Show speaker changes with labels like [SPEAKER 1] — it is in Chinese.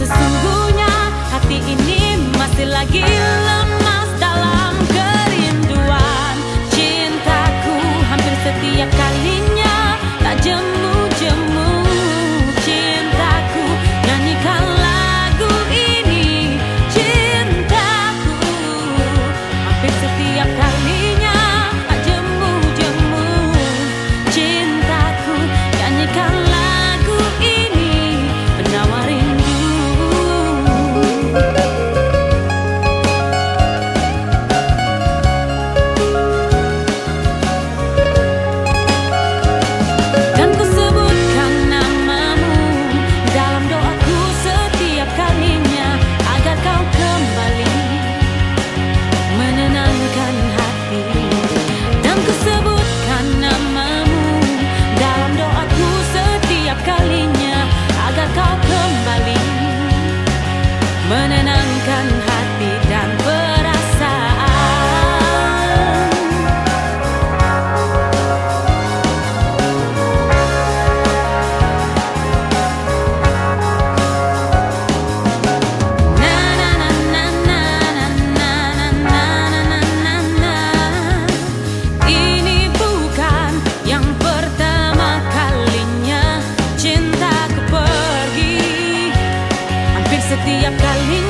[SPEAKER 1] as soon 甘霖。